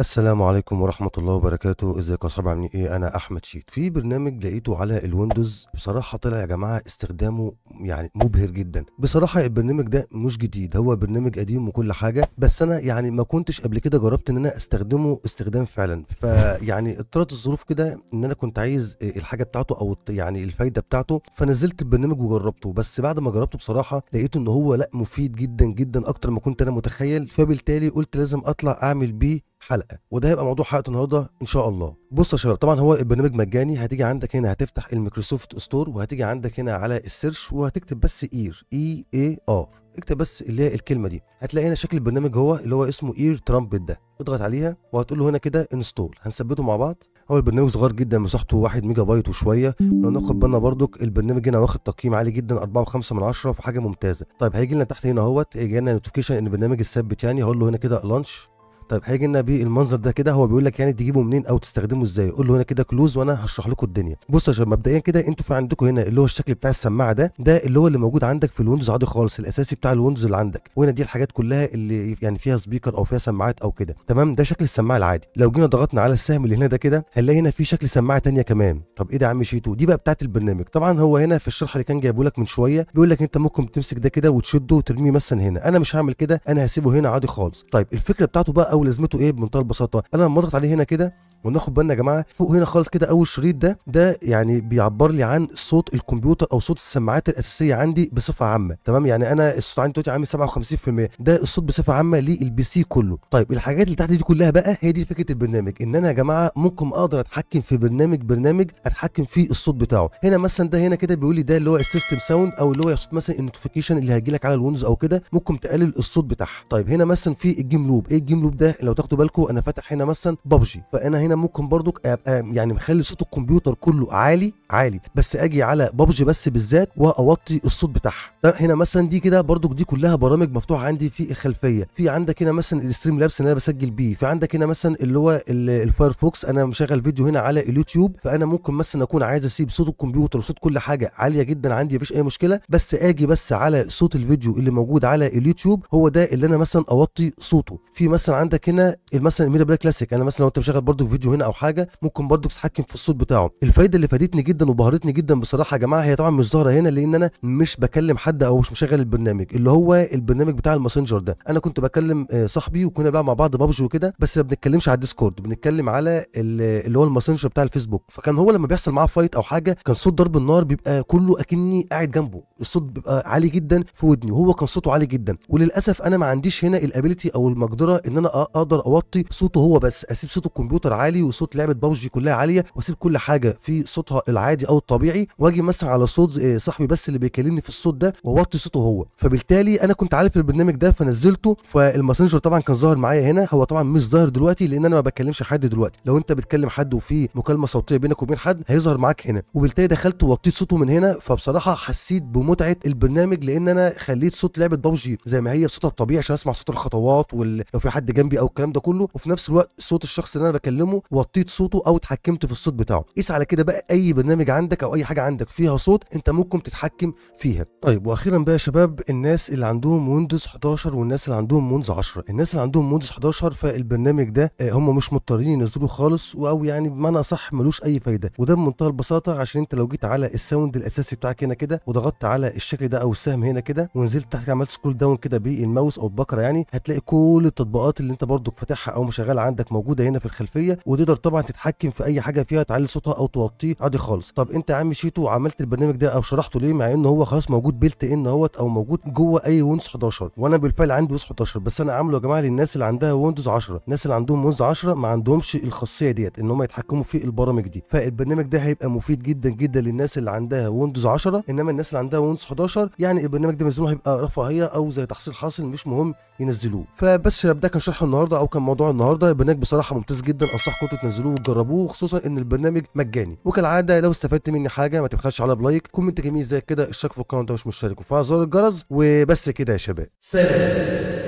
السلام عليكم ورحمة الله وبركاته. ازيكم يا عاملين إيه؟ أنا أحمد شيتو في برنامج لقيته على الويندوز. بصراحة طلع يا جماعة استخدامه يعني مبهر جدا. بصراحة البرنامج ده مش جديد. هو برنامج قديم وكل حاجة. بس أنا يعني ما كنتش قبل كده جربت إن أنا استخدمه استخدام فعلا. فيعني اضطرت الظروف كده إن أنا كنت عايز الحاجة بتاعته أو يعني الفايدة بتاعته. فنزلت البرنامج وجربته. بس بعد ما جربته بصراحة لقيت إن هو لأ مفيد جدا جدا أكتر ما كنت أنا متخيل. فبالتالي قلت لازم أطلع أعمل بيه حلقة وده هيبقى موضوع حلقة النهارده إن شاء الله. بص يا شباب طبعا هو البرنامج مجاني هتيجي عندك هنا هتفتح ال Microsoft Store وهتيجي عندك هنا على ال search وهتكتب بس ear E A R. اكتب بس اللي هي الكلمة دي. هتلاقي هنا شكل البرنامج هو اللي هو اسمه EarTrumpet ده. اضغط عليها وهتقول له هنا كده install هنثبته مع بعض. هو البرنامج صغير جدا مساحته 1 ميجا بايت وشوية. لو ناخد بالنا برضك البرنامج هنا واخد تقييم عالي جدا 4.5 من 10 فحاجة ممتازة. طيب هيجي لنا تحت هنا أهوت هيجي لنا notification إن البرنامج اتثبت يعني. هقول له هنا كده launch طيب هيجي لنا بالمنظر ده كده هو بيقول لك يعني تجيبه منين أو تستخدمه إزاي؟ قول له هنا كده close وأنا هشرح لكم الدنيا. بص يا شباب مبدئيا كده أنتوا في عندكم هنا اللي هو الشكل بتاع السماعة ده ده اللي هو اللي موجود عندك في الويندوز عادي خالص الأساسي بتاع الويندوز اللي عندك. وهنا دي الحاجات كلها اللي يعني فيها speaker أو فيها سماعات أو كده. تمام؟ ده شكل السماعة العادي. لو جينا ضغطنا على السهم اللي هنا ده كده هنلاقي هنا في شكل سماعة ثانية كمان. طب إيه ده يا عم شيتو؟ دي بقى بتاعت البرنامج. طبعا هو هنا في الشرح اللي كان جايبه لك من شوية بيقول لك أنت ممكن تمسك ده كده وتشده وترميه مثلا هنا. أنا مش هعمل كده أنا هسيبه هنا عادي خالص. طيب الفكرة بتاعته بقى أو لازمته إيه بمنتهى البساطة. أنا لما أضغط عليه هنا كده وناخد بالنا يا جماعة فوق هنا خالص كده أول شريط ده ده يعني بيعبر لي عن صوت الكمبيوتر أو صوت السماعات الأساسية عندي بصفة عامة. تمام؟ يعني أنا الصوت عندي دلوقتي عامل 57% ده الصوت بصفة عامة لل PC كله. طيب الحاجات اللي تحت دي كلها بقى هي دي فكرة البرنامج. إن أنا يا جماعة ممكن أقدر أتحكم في برنامج برنامج أتحكم في الصوت بتاعه. هنا مثلا ده هنا كده بيقول لي ده اللي هو ال system sound أو اللي هو صوت مثلا ال notification اللي هيجي لك على الويندوز أو كده ممكن تقلل الصوت بتاعها. طيب هنا مثلا في ال GameLoop. إيه ال GameLoop ده لو تاخدوا بالكم أنا فاتح هنا مثلا ببجي فانا هنا ممكن برضو ابقى يعني مخلي صوت الكمبيوتر كله عالي عالي. بس أجي على ببجي بس بالذات واوطي الصوت بتاعها. هنا مثلا دي كده برضو دي كلها برامج مفتوحة عندي في الخلفيه في عندك هنا مثلا ال Streamlabs اللي أنا بسجل بيه. في عندك هنا مثلا اللي هو ال Firefox. أنا مشغل فيديو هنا على اليوتيوب فانا ممكن مثلا اكون عايز اسيب صوت الكمبيوتر وصوت كل حاجة عالية جدا عندي مفيش أي مشكلة. بس أجي بس على صوت الفيديو اللي موجود على اليوتيوب هو ده اللي أنا مثلا اوطي صوته. في مثلا عندك هنا مثلا ال Media Player Classic. أنا مثلا لو أنت مشغل برضو فيديو هنا أو حاجة ممكن برضو تتحكم في الصوت بتاعه. الفايدة اللي فادتني جدا وبهرتني جدا بصراحة يا جماعة هي طبعا مش ظاهرة هنا لأن أنا مش بكلم حد أو مش مشغل البرنامج. اللي هو البرنامج بتاع الماسنجر ده. أنا كنت بكلم صاحبي وكنا بنلعب مع بعض بابجي وكده بس ما بنتكلمش على ال Discord. بنتكلم على اللي هو الماسنجر بتاع الفيسبوك. فكان هو لما بيحصل معاه fight أو حاجة كان صوت ضرب النار بيبقى كله أكني قاعد جنبه. الصوت بيبقى عالي جدا في ودني. وهو كان صوته عالي جدا. وللأسف أنا ما عنديش هنا ال ability أو المقدرة إن أنا أقدر أوطي صوته هو بس. أسيب صوت الكمبيوتر عالي وصوت لعبة بابجي كلها عالية وأسيب كل حاجة في صوتها العادي أو الطبيعي وأجي مثلا على صوت صاحبي بس اللي بيكلمني في الصوت ده وأوطي صوته هو. فبالتالي أنا كنت عارف البرنامج ده فنزلته فالماسنجر طبعا كان ظاهر معايا هنا. هو طبعا مش ظاهر دلوقتي لأن أنا ما بكلمش حد دلوقتي. لو أنت بتكلم حد وفي مكالمة صوتية بينك وبين حد هيظهر معاك هنا. وبالتالي دخلت ووطيت صوته من هنا. فبصراحة حسيت بمتعة البرنامج لأن أنا خليت صوت لعبة ببجي زي ما هي صوتها الطبيعي عشان أسمع صوت الخطوات ولو في حد جنبي أو الكلام ده كله وفي نفس الوقت صوت الشخص اللي أنا بكلمه وطيت صوته أو اتحكمت في الصوت بتاعه. قيس على كده بقى أي برنامج عندك أو أي حاجة عندك فيها صوت أنت ممكن تتحكم فيها. طيب وأخيرا بقى يا شباب الناس اللي عندهم ويندوز 11 والناس اللي عندهم ويندوز 10 الناس اللي عندهم ويندوز 11 فالبرنامج ده هم مش مضطرين ينزلوه خالص أو يعني بمعنى أصح ملوش أي فايدة. وده بمنتهى البساطة عشان أنت لو جيت على ال sound الأساسي بتاعك هنا كده وضغطت على الشكل ده أو السهم هنا كده ونزلت تحت عملت scroll down كده بالماوس أو البكره يعني هتلاقي كل التطبيقات اللي أنت برضو فاتحها أو مشغلها عندك موجوده هنا في الخلفيه وتقدر طبعا تتحكم في اي حاجة فيها تعلي صوتها أو توطيه عادي خالص. طب انت يا عم شيتو عملت البرنامج ده أو شرحته ليه مع ان هو خلاص موجود built-in اهوت أو موجود جوه اي ويندوز 11 وأنا بالفعل عندي ويندوز 11 بس أنا عامله يا جماعة للناس اللي عندها ويندوز 10 الناس اللي عندهم ويندوز 10 ما عندهمش الخاصية ديت ان هم يتحكموا في البرامج دي. فالبرنامج ده هيبقى مفيد جدا جدا للناس اللي عندها ويندوز 10 انما الناس اللي عندها ويندوز 11 يعني البرنامج ده بالنسبة هيبقى رفاهية أو زي تحصيل حاصل مش مهم ينزلوه. فبس ده كان شرح النهارده أو كان موضوع النهارده البرنامج بصراحة ممتاز جدا أنصحكم أنتوا تنزلوه وتجربوه خصوصا إن البرنامج مجاني. وكالعادة لو استفدت مني حاجة ما تبخلش عليا ب like comment جميل زي كده اشترك في القناة مش مشترك. وفعل زر الجرس وبس كده يا شباب. سلام.